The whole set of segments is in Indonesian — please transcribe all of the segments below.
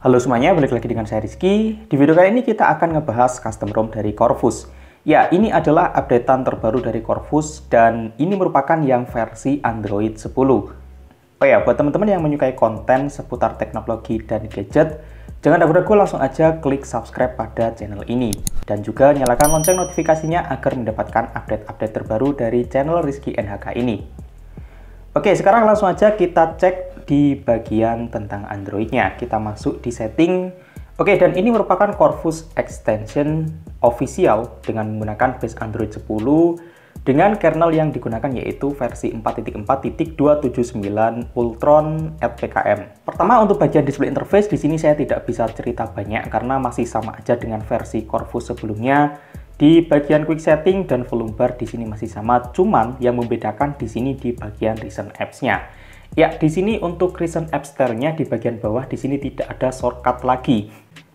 Halo semuanya, balik lagi dengan saya Rizky. Di video kali ini kita akan ngebahas custom ROM dari Corvus. Ya, ini adalah updatean terbaru dari Corvus dan ini merupakan yang versi Android 10. Oh ya, buat teman-teman yang menyukai konten seputar teknologi dan gadget, jangan ragu-ragu langsung aja klik subscribe pada channel ini. Dan juga nyalakan lonceng notifikasinya agar mendapatkan update-update terbaru dari channel Rizky NHK ini. Oke, sekarang langsung aja kita cek di bagian tentang Android-nya. Kita masuk di setting. Oke, dan ini merupakan Corvus Extension official dengan menggunakan base Android 10 dengan kernel yang digunakan yaitu versi 4.4.279 Ultron LPKM. Pertama untuk bagian display interface di sini saya tidak bisa cerita banyak karena masih sama aja dengan versi Corvus sebelumnya di bagian quick setting dan volume bar di sini masih sama, cuman yang membedakan di sini di bagian recent apps-nya. Ya, di sini untuk recent apps nya di bagian bawah di sini tidak ada shortcut lagi.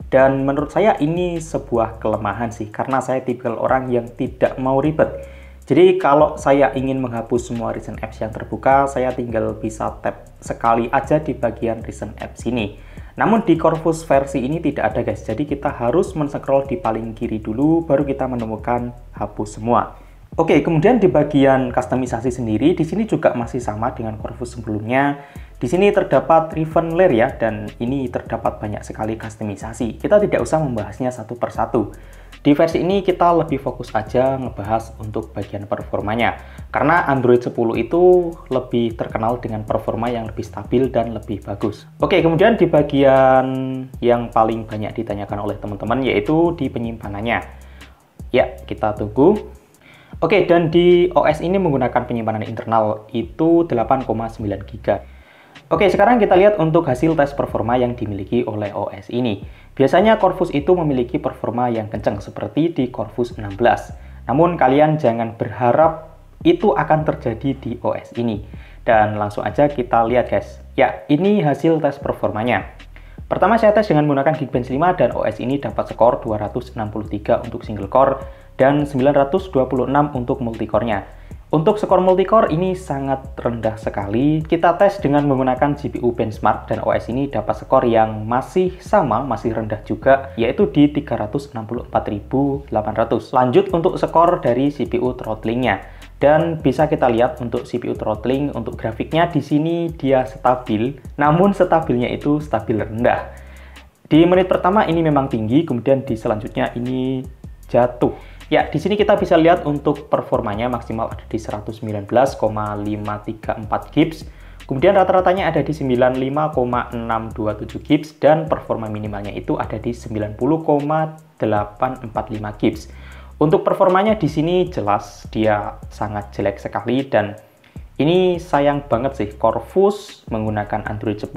Dan menurut saya ini sebuah kelemahan sih, karena saya tipikal orang yang tidak mau ribet. Jadi kalau saya ingin menghapus semua recent apps yang terbuka, saya tinggal bisa tap sekali aja di bagian recent apps ini. Namun di Corvus versi ini tidak ada guys, jadi kita harus men-scroll di paling kiri dulu, baru kita menemukan hapus semua. Oke, kemudian di bagian kustomisasi sendiri, di sini juga masih sama dengan Corvus sebelumnya. Di sini terdapat ribbon layer ya, dan ini terdapat banyak sekali kustomisasi. Kita tidak usah membahasnya satu persatu. Di versi ini kita lebih fokus aja ngebahas untuk bagian performanya. Karena Android 10 itu lebih terkenal dengan performa yang lebih stabil dan lebih bagus. Oke, kemudian di bagian yang paling banyak ditanyakan oleh teman-teman yaitu di penyimpanannya. Ya, kita tunggu. Oke, dan di OS ini menggunakan penyimpanan internal itu 8,9 GB. Oke, sekarang kita lihat untuk hasil tes performa yang dimiliki oleh OS ini. Biasanya Corvus itu memiliki performa yang kencang seperti di Corvus 16. Namun kalian jangan berharap itu akan terjadi di OS ini. Dan langsung aja kita lihat guys. Ya, ini hasil tes performanya. Pertama saya tes dengan menggunakan Geekbench 5 dan OS ini dapat skor 263 untuk single core dan 926 untuk multicore-nya. Untuk skor multicore ini sangat rendah sekali. Kita tes dengan menggunakan GPU benchmark dan OS ini dapat skor yang masih sama, masih rendah juga, yaitu di 364.800. Lanjut untuk skor dari CPU throttlingnya. Dan bisa kita lihat untuk CPU throttling, untuk grafiknya di sini dia stabil, namun stabilnya itu stabil rendah. Di menit pertama ini memang tinggi, kemudian di selanjutnya ini jatuh. Ya, di sini kita bisa lihat untuk performanya maksimal ada di 119,534 gips. Kemudian rata-ratanya ada di 95,627 gips dan performa minimalnya itu ada di 90,845 gips. Untuk performanya di sini jelas dia sangat jelek sekali dan ini sayang banget sih Corvus menggunakan Android 10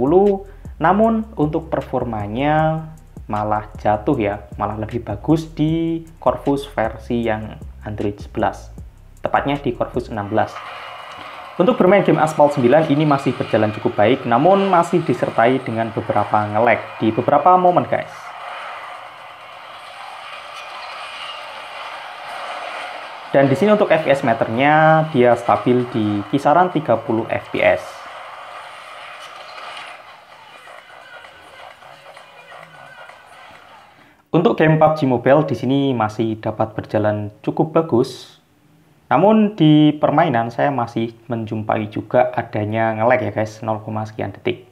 namun untuk performanya malah jatuh ya, malah lebih bagus di Corvus versi yang Android 11. Tepatnya di Corvus 16. Untuk bermain game Asphalt 9 ini masih berjalan cukup baik, namun masih disertai dengan beberapa nge-lag di beberapa momen guys. Dan di sini untuk FPS meternya dia stabil di kisaran 30 FPS. Untuk game PUBG Mobile di sini masih dapat berjalan cukup bagus. Namun di permainan saya masih menjumpai juga adanya nge-lag ya guys, 0, sekian detik.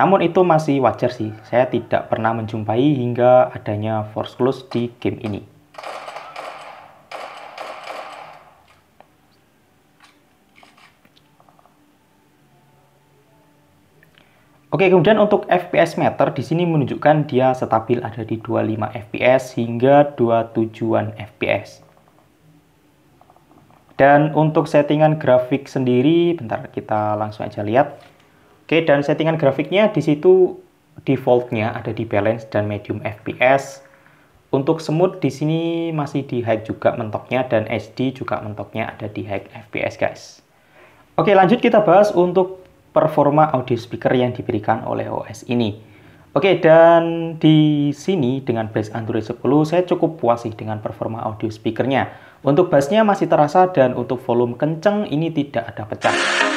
Namun itu masih wajar sih, saya tidak pernah menjumpai hingga adanya force close di game ini. Oke, kemudian untuk FPS meter di sini menunjukkan dia stabil ada di 25 FPS hingga 27-an FPS. Dan untuk settingan grafik sendiri, bentar kita langsung aja lihat. Oke, dan settingan grafiknya di situ defaultnya ada di balance dan medium FPS. Untuk smooth di sini masih di high juga mentoknya dan SD juga mentoknya ada di high FPS guys. Oke, lanjut kita bahas untuk performa audio speaker yang diberikan oleh OS ini. Oke, dan di sini dengan base Android 10 saya cukup puas sih dengan performa audio speakernya. Untuk bassnya masih terasa dan untuk volume kenceng ini tidak ada pecah.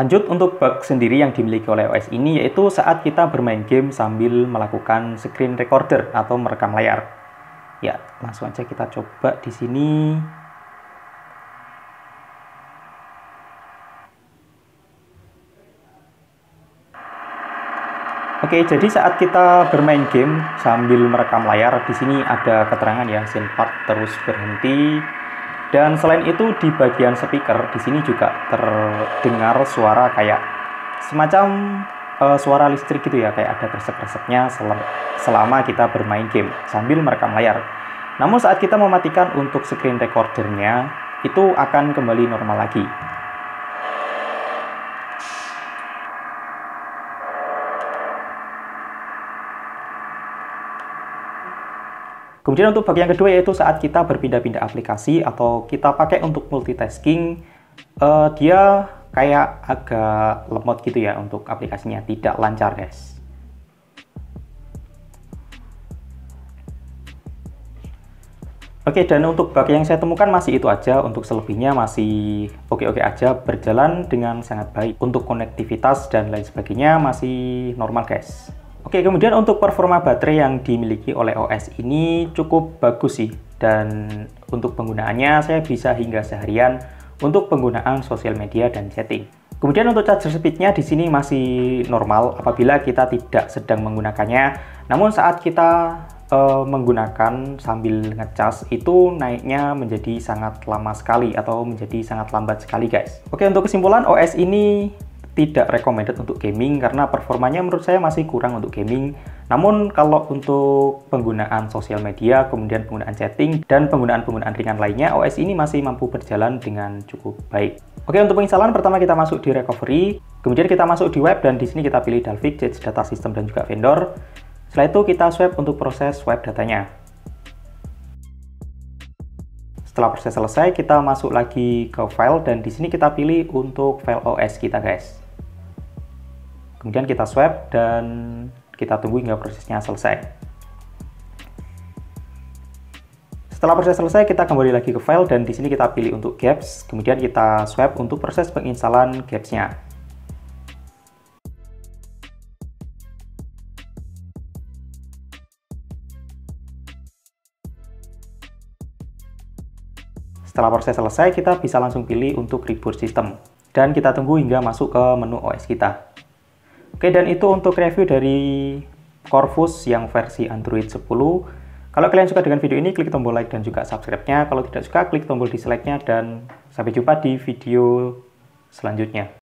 Lanjut untuk bug sendiri yang dimiliki oleh OS ini yaitu saat kita bermain game sambil melakukan screen recorder atau merekam layar. Ya, langsung aja kita coba di sini. Oke, jadi saat kita bermain game sambil merekam layar, di sini ada keterangan ya, scene part terus berhenti, dan selain itu di bagian speaker di sini juga terdengar suara kayak semacam uh, suara listrik gitu ya, kayak ada kresek-kreseknya selama kita bermain game sambil merekam layar. Namun saat kita mematikan untuk screen recordernya, itu akan kembali normal lagi. Kemudian untuk bagian kedua yaitu saat kita berpindah-pindah aplikasi atau kita pakai untuk multitasking, uh, dia kayak agak lemot gitu ya untuk aplikasinya, tidak lancar guys. Oke, dan untuk bug yang saya temukan masih itu aja. Untuk selebihnya masih oke-oke aja, berjalan dengan sangat baik. Untuk konektivitas dan lain sebagainya masih normal guys. Oke, kemudian untuk performa baterai yang dimiliki oleh OS ini cukup bagus sih. Dan untuk penggunaannya saya bisa hingga seharian untuk penggunaan sosial media dan chatting. Kemudian untuk charger speednya di sini masih normal apabila kita tidak sedang menggunakannya. Namun saat kita uh, menggunakan sambil ngecas itu naiknya menjadi sangat lama sekali atau menjadi sangat lambat sekali guys. Oke untuk kesimpulan OS ini tidak recommended untuk gaming karena performanya menurut saya masih kurang untuk gaming. Namun kalau untuk penggunaan sosial media, kemudian penggunaan chatting, dan penggunaan-penggunaan ringan lainnya, OS ini masih mampu berjalan dengan cukup baik. Oke, untuk penginstalan pertama kita masuk di recovery, kemudian kita masuk di web dan di sini kita pilih Dalvik, Jets Data System dan juga vendor. Setelah itu kita swipe untuk proses web datanya. Setelah proses selesai, kita masuk lagi ke file dan di sini kita pilih untuk file OS kita, guys. Kemudian kita swipe dan kita tunggu hingga prosesnya selesai. Setelah proses selesai, kita kembali lagi ke file dan di sini kita pilih untuk gaps, kemudian kita swipe untuk proses penginstalan gaps-nya. Setelah proses selesai, kita bisa langsung pilih untuk reboot system. Dan kita tunggu hingga masuk ke menu OS kita. Oke, dan itu untuk review dari Corvus yang versi Android 10. Kalau kalian suka dengan video ini, klik tombol like dan juga subscribe-nya. Kalau tidak suka, klik tombol dislike-nya dan sampai jumpa di video selanjutnya.